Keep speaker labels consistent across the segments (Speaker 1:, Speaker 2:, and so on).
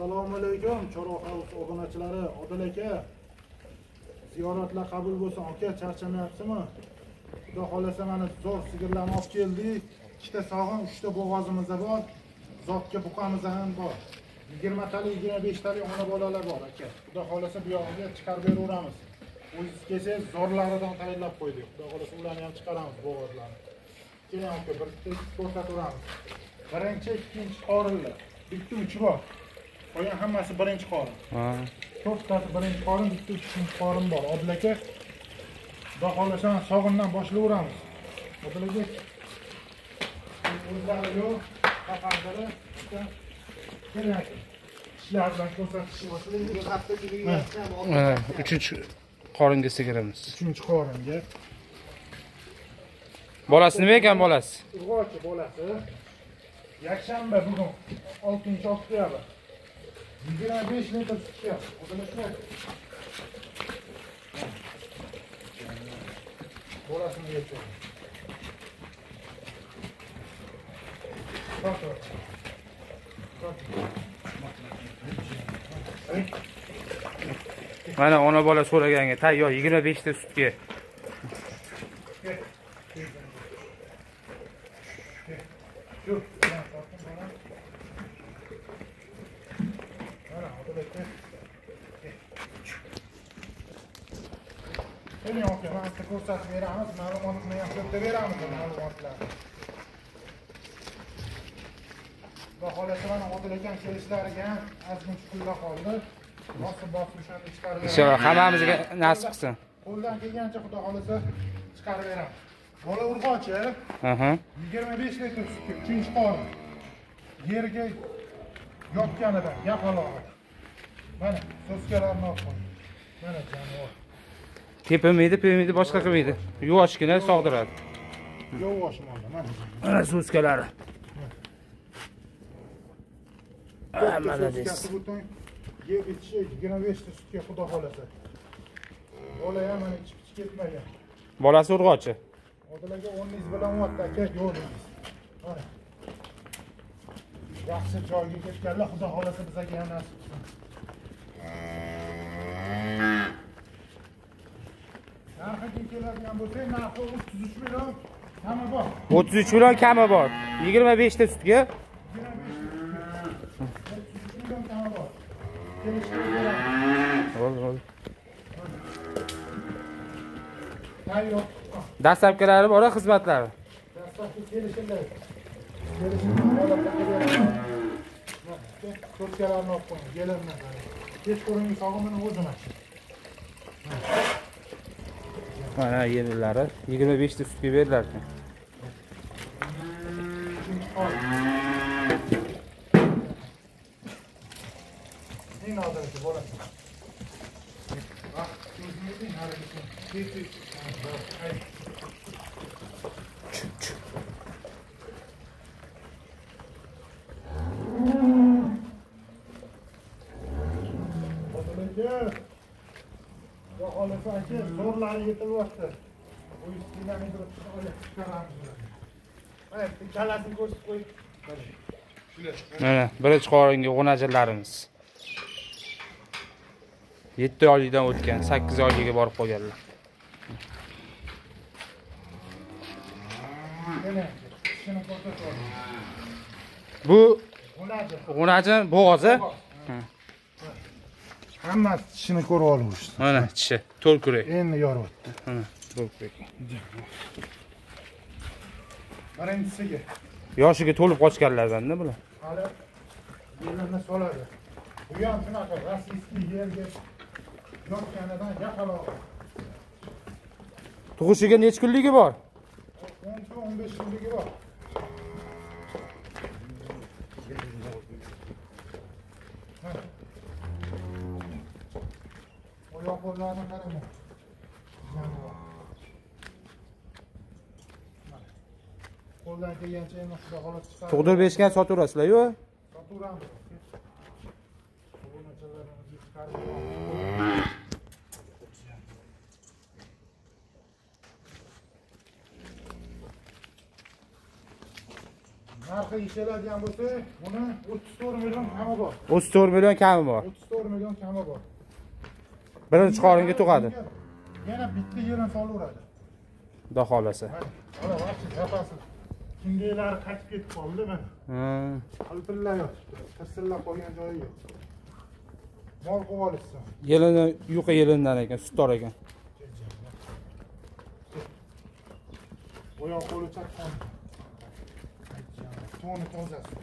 Speaker 1: assalomu alaykum chorvoq house obunachilari odil aka. Ziyoratlar qabul bo'lsin aka charchamayapsizmi? Xudo xohlasa mana zo'r sigirlarni olib keldik. Ikkita sog'in uchta bo'g'ozimizda bor. Zotga buqamiz ham bor. Yigirmatalik yigirma beshtalik ona bolalar bor aka. Xudo xohlasa bu yog'iga chiqarib beraveramiz. O'zingiz kelsangiz zorlaridan tayyorlab qo'ydik. Xudo xohlasa ularni ham chiqaramiz bo'g'ozlarni. Keling aka bitta ko'rsataveramiz birinchi ikkinchi qorinlar. Bitta uchi bor. Qolgan hammasi birinchi qorin.
Speaker 2: Ha.
Speaker 1: to'rttasi birinchi qorin bitta uchinchi qorin bor. Odil aka xudo xohlasa sog'indan boshlayveramiz odil aka o'zlari yo'q aka ishlar bilan ko'rsatishni
Speaker 2: uchinchi qoringa sigirimiz.
Speaker 1: uchinchi qoringa.
Speaker 2: Bolasi nima ekan bolasi?
Speaker 1: urg'ochi bolasi. Yakshanba bugun oltinchi oktyabr yigirma besh litr sut ichyapti odil aka bolasini yechadi
Speaker 2: Mana ona bola so'raganga tayyor 25 ta sutga.
Speaker 1: Shu, mana, tortin bola. Mana, odil aka. Keling aka, mana sizni ko'rsatib beramiz, ma'lumotni ham so'zlab beramiz ma'lumotlarni. Xudo xohlasa mana odil akam kelishlariga ham ozmuncha kunlar qoldi. Bosib bosib o'shani chiqarib beramiz.
Speaker 2: Inshaalloh hammamizga nasib qilsin.
Speaker 1: Qo'ldan kelgancha xudo xohlasa chiqarib beramiz. Bola urg'ochi,
Speaker 2: Aha.
Speaker 1: 25 litr sutga uchinchi qorin. Yerga yotganidan gap. Mana so'zkalarni olib qo'y. Mana jonivor.
Speaker 2: Tepilmaydi, pepmaydi, boshqa qilmaydi. Yuvoshgina sog'diradi.
Speaker 1: Molda mana.
Speaker 2: Mana so'skalari.
Speaker 1: To'rtta
Speaker 2: Malades.
Speaker 1: Yeb ichishi 25 ta sutga xudo xohlasa. Bola ham mana ichib ichib ketmagan.
Speaker 2: Bolasi urg'ochi.
Speaker 1: Odilaga o'rningiz bilan o'tdi aka yo'lingiz. Mana. Yaxshi joyga ketganlar xudo xohlasa bizga ham nasib qilsin. Narxiga keladigan bo'lsak, narxi 33 million kami bor.
Speaker 2: 33 million kami bor. 25 ta sutga
Speaker 1: 25 million kami bor. Kelishib beramiz.
Speaker 2: Bo'ldi, Dastlabkilari bor, xizmatlari.
Speaker 1: Dastlabki kelishildi. Kurtkalarni olib qo'ying, gelimni. Kechqurungi sog'imini o'zini.
Speaker 2: Mana yerlari 25 ta sutga berilar ekan.
Speaker 1: Ikkinchi bo'ladi. Vaqt ko'zimizni xohlasa aka, zo'rlari yetilyapti. Bu istilarni olib chiqaramiz. Mana bitta kallasini ko'rsatib.
Speaker 2: Mana birinchi qoringa g'unajirlarimiz 7 oylikdan o'tgan, 8 oyligiga borib qolganlar. Bu
Speaker 1: Unaji.
Speaker 2: g'onaji bo'g'ozi.
Speaker 1: Hammasi tishini ko'rib olishdi.
Speaker 2: Mana tishi, to'lkurak.
Speaker 1: Endi
Speaker 2: to'lkurak.
Speaker 1: Birinchisiga
Speaker 2: Yoshiga to'lib qochganlardan-da bular.
Speaker 1: hali yelimni soladi. Bu ham shunaqa rossiyskiy yerga yotganidan yaqaloq.
Speaker 2: Tug'ishiga necha kunligi bor?
Speaker 1: 10 kun 15 kunligi bor. Oyoq qo'llarini qarang. Jonivor. Mana. Qo'ldan kelgancha endi xudo xohlasa chiqarib.
Speaker 2: Tug'dirib berishgan sotaverasizlar-ku.
Speaker 1: Soturamiz. Bu narsalarimizni chiqarib yuboramiz. Narxi yetishadigan bo'lsa buni o'ttiz to'rt million kami bor.
Speaker 2: 34 million kami bor.
Speaker 1: o'ttiz to'rt million kami bor.
Speaker 2: Birinchi qoringa tug'adi.
Speaker 1: Yana bitta yerini solaveradi.
Speaker 2: Xudo xohlasa.
Speaker 1: Mana zapasi kundaylari qaytib ketib qoldi mana qilpillab yotibdi tirsillab qolgan joyi yo'q. Mol qilib olishsin.
Speaker 2: Yelini yuqa yelindan ekan sutdor ekan.
Speaker 1: Oyoq qo'li chaqqon to'ni tozasi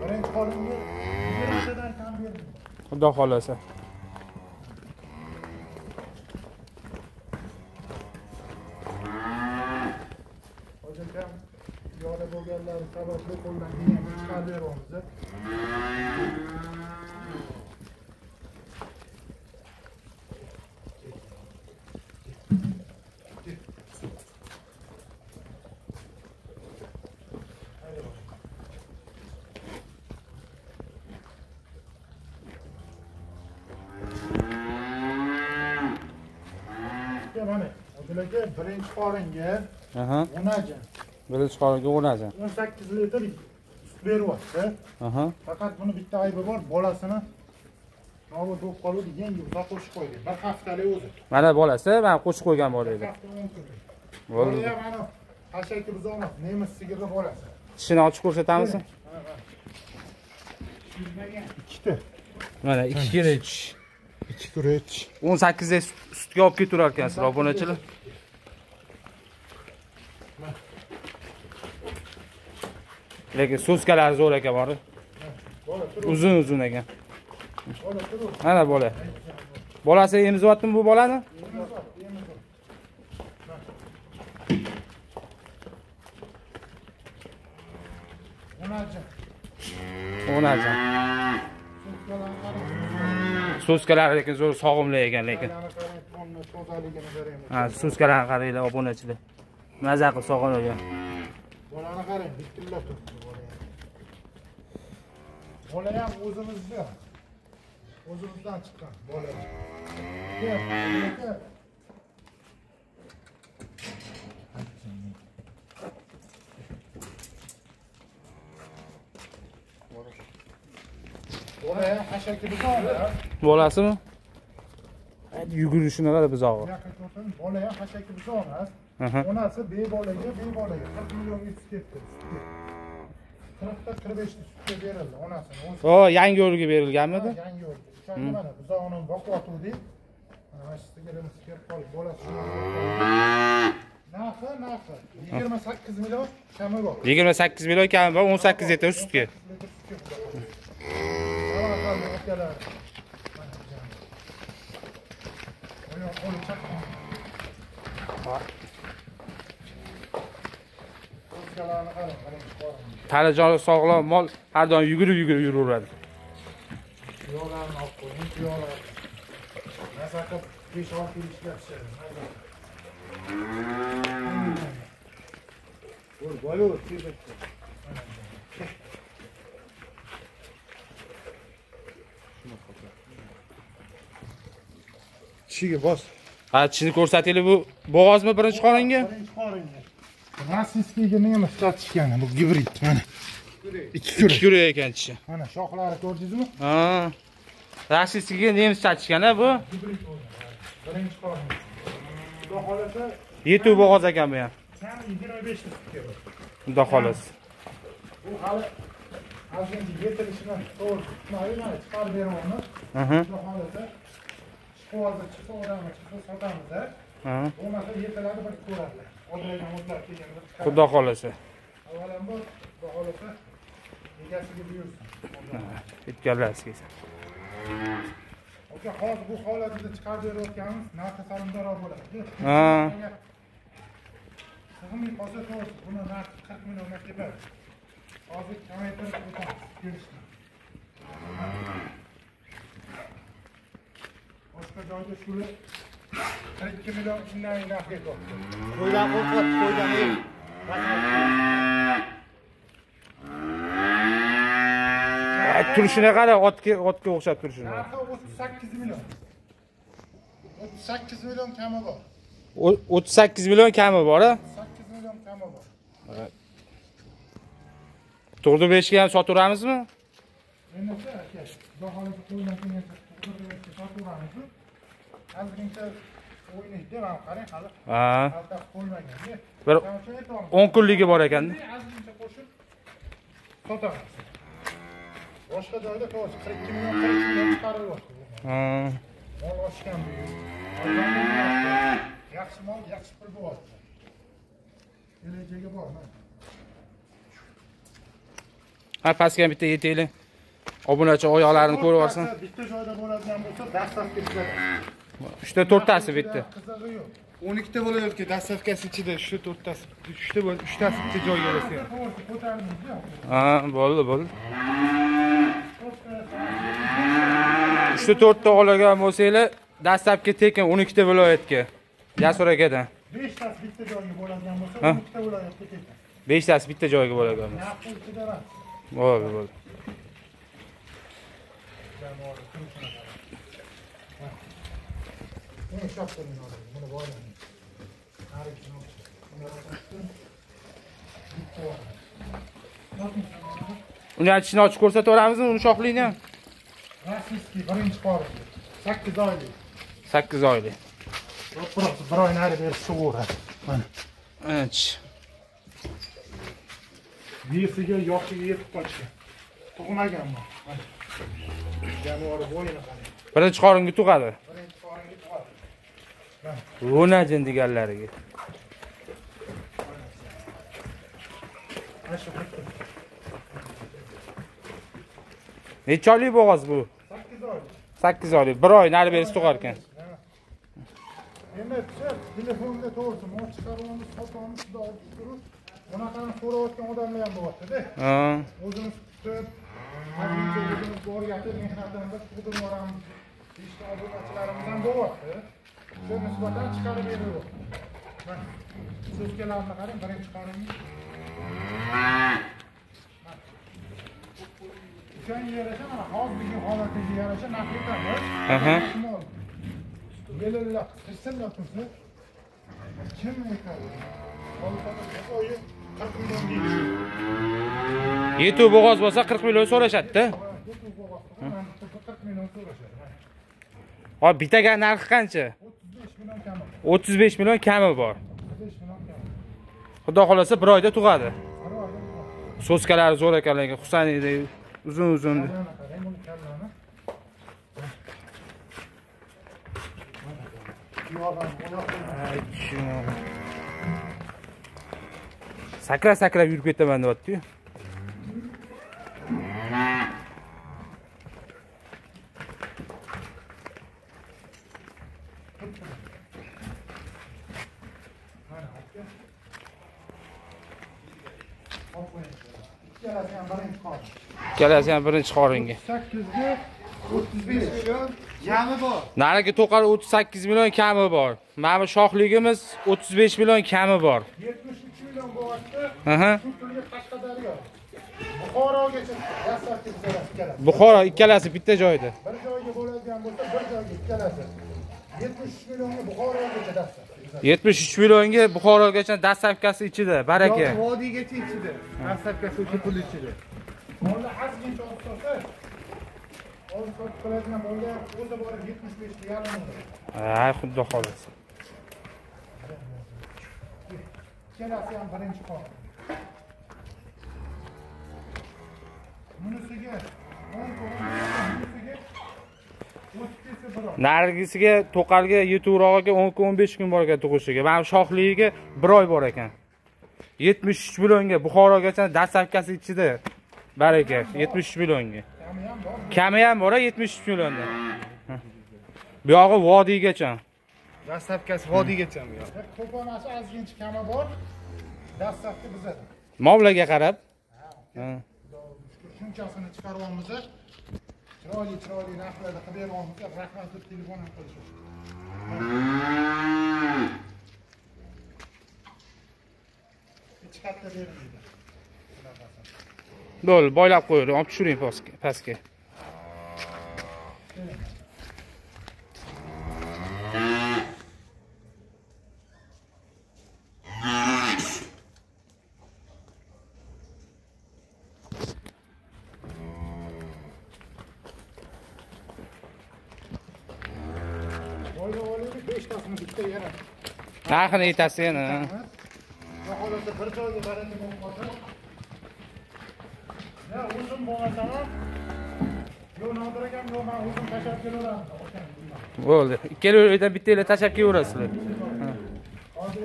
Speaker 1: birinchi qo'limga yigirmatadan kam berdim.
Speaker 2: Xudo xohlasa.
Speaker 1: Hozir ham piyoda bo'lganlari sababli qo'ldan kelgancha chiqarib beryapmiz mana aka birinchi qoringa
Speaker 2: aha.
Speaker 1: o'naja.
Speaker 2: Birinchi qoringa o'rnasin
Speaker 1: o'n sakkiz litr sut beryapti. Faqat buni bitta aybi bor bolasini nobud bo'lib qoluvdi yangi uzoq qo'shib qo'ydi. Bir haftalik o'zi.
Speaker 2: Mana bolasi man qo'shib qo'ygan
Speaker 1: bir
Speaker 2: edi
Speaker 1: o'n
Speaker 2: bo'ldi.
Speaker 1: Bola ham ana hashaki buzoq emas nemis sigirni bolasi.
Speaker 2: Tishini ochib ko'rsatamizmi
Speaker 1: ikkita.
Speaker 2: Mana ikki kirich
Speaker 1: ikki kurech
Speaker 2: o'n sakkizda sutga olib ketaverar ekansizlar obunachilar lekin so'skalari zo'r ekan
Speaker 1: bor
Speaker 2: uzun uzun ekan. Mana bola. Bolasi emizyaptimi bu bolani?
Speaker 1: O'naja
Speaker 2: o'najon so'skalari lekin zo'r sog'imli ekan lekin. Ha so'skalarni qaranglar obunachilar. Mazza qilib sog'ingan
Speaker 1: qarang bitillab turibdi bola ham o'zimizda o'zimizdan chiqqan bola. Bola ham hashaki buzoqda
Speaker 2: bolasimi? Yugurishini qara buzog'i
Speaker 1: bola ham emas
Speaker 2: Aha.
Speaker 1: Onasi bebolaga bebolaga qirq million yetib ketdi sutga qirqta qirq beshta sutga berildi onasini
Speaker 2: o yangi o'rga berilganmidi
Speaker 1: yangi o'ldi o'shanda mana buzog'ini boqyotgandik mana shu sigirimiz kelib qoldi bolasi narxi narxi yigirma sakkiz million kami bor
Speaker 2: yigirma sakkiz million kami bor o'n sakkiz litr sutga
Speaker 1: akalar. Oyoq qo'li chaqqon.
Speaker 2: Tanajoni sog'lom mol har doim yugurib yugurib yuraveradi
Speaker 1: Piyolarni olib qo'ying, piyolar. Maza qilib 5-6 yil ishlatishadi. maza. Bo'l, bo'l, tezakda. Mana bu jam. Tishiga bos.
Speaker 2: ha tishini ko'rsatinglar bu bo'g'ozmi birinchi qoringa
Speaker 1: Birinchi. Rossiyskiga nima statishgan bu gibrid mana. Ikki kura.
Speaker 2: ikki yurak ekan tishi
Speaker 1: Mana shoxlari ko'rdingizmi?
Speaker 2: ha rossiyskiga nemis chatishgan a bu.
Speaker 1: Birinchi qorin. Xudo xolasa
Speaker 2: yetuv bo'g'oz ekan bu ham
Speaker 1: kam 25 ta sutga bor.
Speaker 2: xudo xohlasa
Speaker 1: Bu hali ozgina yetilishini to'g'ri tutmay mana chiqarib beryapmiz. Xudo xolasa chiqib chiqsa odamni chiqsa sotamiz a. Bo'lmasa yetiladi bir ko'radilar.
Speaker 2: Xudo xohlasa
Speaker 1: Avvalambor xudo xolasa egasiga buyursin.
Speaker 2: ketganlarsiz
Speaker 1: Aka hozir bu holatida chiqarib berayotganimiz narxi salimdaroq bo'ladi. Sig'may qolsa to'g'ri, buni narxi 40 millionga ketadi. Hozir kamaytirib o'tamiz, kelishdi. Boshqa joyda shuni 42 million shundan narx ketyapti. Qo'ydan qo'rqyapti, qo'ydan ey.
Speaker 2: turishini qara otga otga o'xshab turishini
Speaker 1: Narxi 38 million. 38 million kami bor.
Speaker 2: O- o'ttiz sakkiz million kami bor a
Speaker 1: 8 million kami bor.
Speaker 2: To'g'ri berishga ham sotaveramizmi?
Speaker 1: Endi aka,
Speaker 2: Ha. Bir. 10 kunligi bor ekanda.
Speaker 1: Sotamiz. Boshqa joyda to'g'ri 42 million 43 million chiqarilyapti.
Speaker 2: Ha.
Speaker 1: Mol oshgan bu. Yaxshi mol, yaxshi pul bo'lyapti. Kelajagi bor.
Speaker 2: Ha, pastga ham bitta yetaylik. Obunachi oyoqlarini ko'rib olsin.
Speaker 1: Bitta joyda bo'ladigan bo'lsa, dastlabki.
Speaker 2: Uchta to'rttasi bitta.
Speaker 1: Qizig'i yo'q.
Speaker 3: 12 ta bo'layotgan dastavkasi ichida shu to'rttasi uchta uchtasi bitta joyga bo'lsa.
Speaker 2: Ha, bo'ldi, bo'ldi. Uchta to'rtta olgan bo'lsanglar, dastlabki tekin 12 ta viloyatga. Jasur akadan.
Speaker 1: 5 tasi bitta joyga bo'ladigan bo'lsa,
Speaker 2: Ha.
Speaker 1: 12 ta viloyatga ketadi.
Speaker 2: 5 tasi bitta joyga bo'lgan. bo'lsa. Bo'ldi, bo'ldi.
Speaker 1: Jamoada kun shunaqa. Ha. Buni boylang. Narigini oladi. Buni oladi. Bitta oladi.
Speaker 2: Uni ichini ochib ko'rsataveramizmi, uni shoxlikni ham?
Speaker 1: Rossiyskiy birinchi qori. 8 oylik.
Speaker 2: 8 oylik.
Speaker 1: Просто bir oy nari berib sug'uradi. Mana.
Speaker 2: Ach.
Speaker 1: Besiga yoshiga yetib qochgan. Tug'magan bu. Mana. Jamoada bo'yini qarang.
Speaker 2: Birinchi qoringa tug'adi.
Speaker 1: Birinchi qoringa tug'adi.
Speaker 2: O'najin deganlariga. Necha oylik bo'g'oz bu?
Speaker 1: 8 oylik.
Speaker 2: 8 oylik. 1 oy nari berisi tug'ar ekan.
Speaker 1: Endi telefonda to'g'risi mol chiqaramiz, sotamiz, shukr. Bunaqani so'rayotgan odamlar ham bo'lyapti-da. O'zimiz tutib, o'zimiz o'rgatib, mehnatimizni qilib boramiz. Ishda obunachilarimiz ham bo'lyapti. Shu nisbatan chiqarib beryapti. Mana so'zkalarni qarang, birinchi qorinni. O'shanga yarasha mana hozirgi holatiga yarasha narx aytamiz.
Speaker 2: Aha.
Speaker 1: Yelillab, qirsillab tursa, kim aytadi? Oyi, 40 million deydi.
Speaker 2: Yetuv bo'g'oz bo'lsa 40 million so'rashadi-da.
Speaker 1: 40 million so'rashadi.
Speaker 2: Hop, bitaga narxi qancha?
Speaker 1: 35 million kami.
Speaker 2: 35 million kami bor.
Speaker 1: 35 million kami.
Speaker 2: Xudo xolasa 1 oyda tug'adi. So'skalari zo'r ekanligi, Husanidek uzun-uzun.
Speaker 1: Qarang, qarang, buni kallani. Yo'g'on, oyoq
Speaker 2: Sakra sakrab yurib ketaman deyapti-yu.
Speaker 1: Ikkalasi ham birinchi qor.
Speaker 2: Ikkalasi ham birinchi qoringa.
Speaker 1: 8ga 35 million jami bor.
Speaker 2: Narigi to'qar 38 million kami bor. Mana bu shoxligimiz 35 million kami bor.
Speaker 1: 73 million bo'lyapti.
Speaker 2: Aha.
Speaker 1: Shu pulga Qashqadaryo. Buxorogacha dastlabki ikkalasi.
Speaker 2: Buxoro ikkalasi bitta joyda.
Speaker 1: Bir joyga bo'ladigan bo'lsa, bir joyga ikkalasi. 73 millionga Buxorogacha dastlab.
Speaker 2: 73 millionga Buxorogacha dastavkasi ichida, baraka.
Speaker 3: vodiygacha ichida dastavkasi o'sha pul ichida
Speaker 1: Molda ozgincha olib tursa, olib sotib qiladigan o'zi borib 75 ga yarim million.
Speaker 2: Ha, xudo xolasa.
Speaker 1: Ikkalasi ham birinchi qor. Bunisiga 10 kun, bunisiga 30 bir oy.
Speaker 2: Narigisiga to'qalga yetuvrog'iga 10 kun 15 kun bor ekan tug'ishiga. Mana bu shoxligiga 1 oy bor ekan. 73 millionga Buxorogacha dastavkasi ichida. Baraka 73 millionga.
Speaker 1: Kami ham bor.
Speaker 2: Bor 73 millionda. Bu yog'i vodiygacha.
Speaker 3: dastavkasi vodiygacha
Speaker 1: Ko'pamasi ozgincha kami bor. Dastlabki bizada.
Speaker 2: Mavlaga qarab. Ha.
Speaker 1: shunchasini chiqarib olamiz chiroyli chiroyli narxlarda qilib beryapmiz rahmat deb telefon ham qilishadi hech qayerda bermaydi.
Speaker 2: Bo'ldi, boylab qo'ying, olib tushiring pastga.
Speaker 1: Bittasini bitta yana.
Speaker 2: narxini aytasiz yana
Speaker 1: bir joyga baraka bo'lib qolsa. O'zim bo'lmasam ham Yo Nodir akam, yo men o'zim tashlab kelaveramiz.
Speaker 2: Bo'ldi ikkala uydan bittanglar tashlab kelaverasizlar.
Speaker 1: Hozir.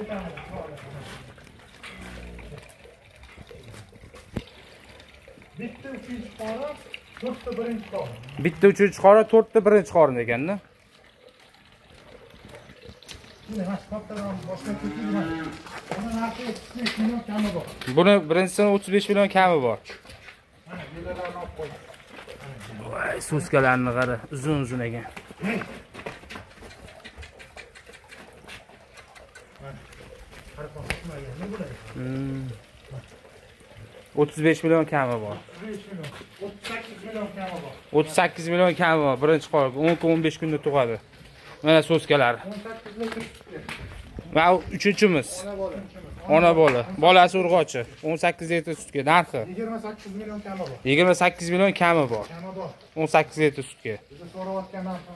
Speaker 1: Bitta uchinchi qora, to'rtta birinchi qora.
Speaker 2: bitta uchinchi qorin to'rtta birinchi qorin ekanda
Speaker 1: Shunday mana shu kattadan boshqa ketmayman. Buni narxi 35 million kami bor.
Speaker 2: buni birinchisini o'ttiz besh million kami bor
Speaker 1: Mana belalarni olib qo'y.
Speaker 2: voy suskalarni qara uzun uzun ekan
Speaker 1: nima bo'ladi?
Speaker 2: Hmm. o'ttiz besh million kami bor
Speaker 1: 35 million, 38 million kami bor.
Speaker 2: o'ttiz sakkiz million kami bor birinchi qorin o'n kun o'n besh kunda tug'adi mana so'skalari
Speaker 1: 18 litr sutga.
Speaker 2: va uchinchimiz
Speaker 1: Ona bola.
Speaker 2: ona bola bolasi urg'ochi o'n sakkiz litr sutga narxi
Speaker 1: 28 million kami bor.
Speaker 2: yigirma sakkiz million kami bor
Speaker 1: Kami bor.
Speaker 2: o'n sakkiz litr sutga
Speaker 1: Bizni so'rayotgan narxi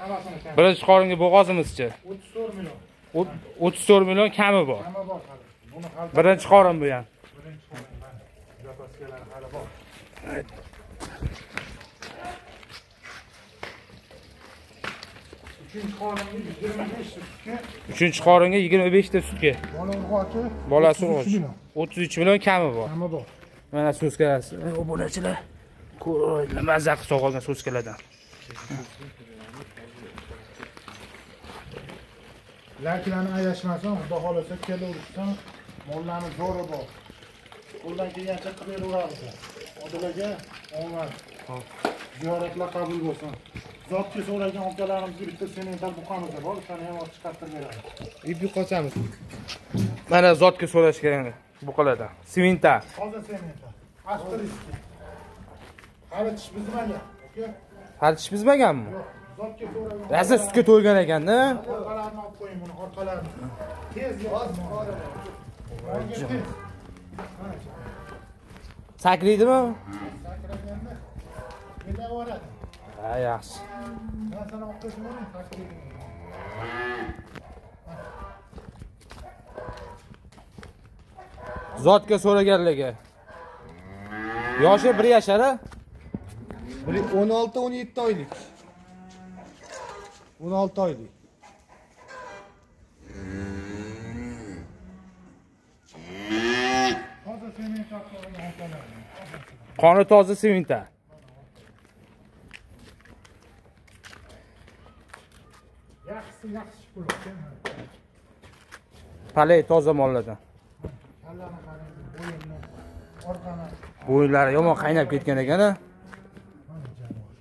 Speaker 1: hammasini kami.
Speaker 2: birinchi qoringa bo'g'ozimizchi
Speaker 1: 34 million.
Speaker 2: O't- o'ttiz to'rt million kami bor
Speaker 1: Kami bor hali. Buni hali
Speaker 2: birinchi qorin bu ham
Speaker 1: birinchi qo'ying, mana. Zapaskalar hali bor. Uchinchi qoringa 25 sutga,
Speaker 2: uchinchi qoringa yigirma beshta sutga
Speaker 1: bola urg'ochi
Speaker 2: bolasi
Speaker 1: 33
Speaker 2: urg'ochi o'ttiz uch million kami bor
Speaker 1: Kami bor.
Speaker 2: mana so'skalasi obunachilar maza qilib sog'olgan so'skalardan
Speaker 1: Laklarni ayashmasin, xudo xolasa kelaverishsin. Mollarni zo'ri bor. Qo'ldan kelgancha qilib beraveramiz. Odil aka, omad. Ziyoratlar qabul bo'lsin. Zotga so'ragan akalarimizga bitta semental buqamiz bor, o'shani ham olib chiqartirib beramiz.
Speaker 3: ip yo'qotamiz
Speaker 2: mana zotga so'rash kerak buqalardan svinta
Speaker 1: Hozir semental. Asteriski. Hali tish bizmagan, aka.
Speaker 2: hali tish bizmaganmi
Speaker 1: Yo'q, zotga so'ragan.
Speaker 2: rosa sutga to'ygan ekanda
Speaker 1: orqalarini olib qo'ying buni, orqalarini. Tez
Speaker 2: sakraydimi
Speaker 1: Sakraganda kelaveradi.
Speaker 2: ha yaxshi
Speaker 1: okuyayım onu, sakrayım.
Speaker 2: zotga so'raganligi yoshi bir yashar a?
Speaker 3: Bir 16 17 oylik 16 oylik
Speaker 1: senin taklarını ortalarını.
Speaker 2: qoni toza svinta
Speaker 1: Yaxshisi yaxshi pul.
Speaker 2: Palay toza mollardan
Speaker 1: qarang, bo'yinni, orqani.
Speaker 2: bo'yinlari yomon qaynab ketgan ekan a?
Speaker 1: Mana jonivor.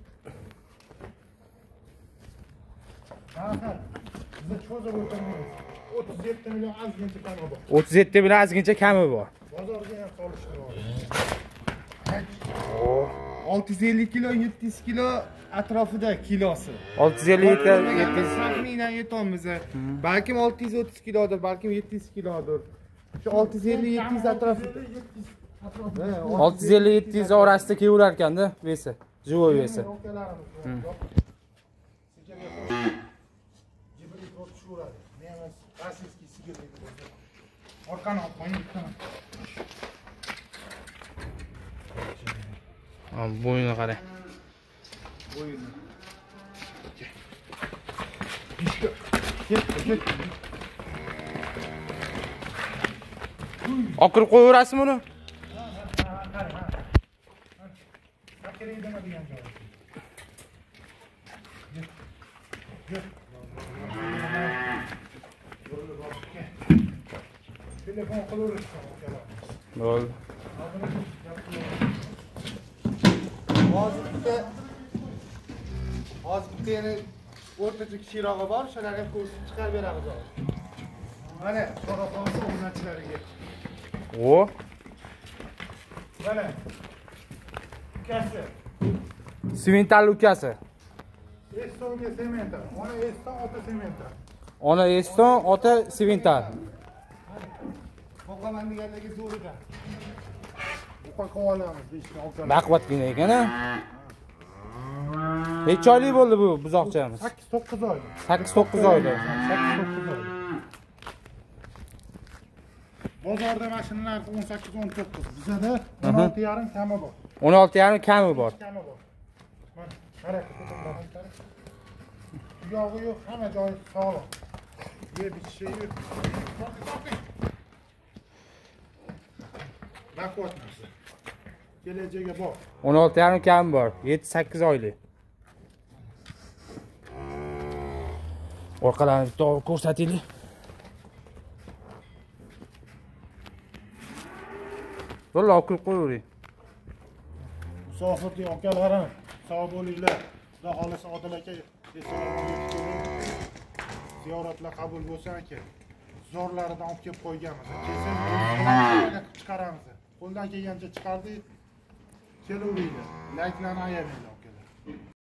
Speaker 1: 37 million ozgincha kami bor.
Speaker 2: o'ttiz yetti million ozgincha kami bor
Speaker 1: Bozorga ham solishtirib
Speaker 3: 650 kilo 700 kilo atrofida kilosi.
Speaker 2: Olti yuz ellik yetti yetti yuz
Speaker 3: taxminan yetolmiz balkim 630 kilodir balkim 700 kilodir shu 650 700 atrofida Ha,
Speaker 2: olti yuz ellik yetti yuz orasida kelaverar ekanda vesi. живой vesi
Speaker 1: Orqani olib qo'ying, bittani.
Speaker 2: Ha, bo'yini qarang okirib qo'yaverasizmi uni
Speaker 1: Sakiraydimi degan joyi. Telefon qilaverishsin akalar.
Speaker 2: bo'ldi
Speaker 3: hozir bitta hozir bitta yana kichikrog'i bor shularni ham ko'rsatib chiqarib beramiz hozir
Speaker 1: Mana Qoraqo'rg'on o'g'nachilariga.
Speaker 2: o
Speaker 1: Mana. Ukasi.
Speaker 2: svintalni ukasi
Speaker 1: Estonga sementa. Ona Eston, ota sementa.
Speaker 2: ona eston ota svintal
Speaker 3: boqaman deganligi zo'ridan
Speaker 1: Uqa qilib olamiz
Speaker 2: baquvvatgina ekan a necha oylik bo'ldi bu buzoqchamiz
Speaker 1: 8-9 oy.
Speaker 2: 8-9 oylik
Speaker 1: 8-9 oy. Bozorda mashinalar 18-19. Bizada 16 yarim kami bor.
Speaker 2: 16 yarim kami bor
Speaker 1: Kami bor. Mana qarang. Yog'i yo'q, hamma joyi sog'lom. Yeb ichishi yo'q. Baquvvat narsa. Kelajagi bor.
Speaker 2: 16 yarim kami bor 7-8 oylik orqalarini bitta ko'rsataylik Valla olib kirib qo'yavering
Speaker 1: Musofirli akalarim, sog' bo'linglar. Xudo xolasa Odil aka ziyoratlar qabul bo'lsa aka. Zorlaridan olib kelib qo'yganmiz. Kelsa chiqaramiz. Qo'ldan kelgancha chiqardik. Kelaveringlar. Layklarni ayamanglar.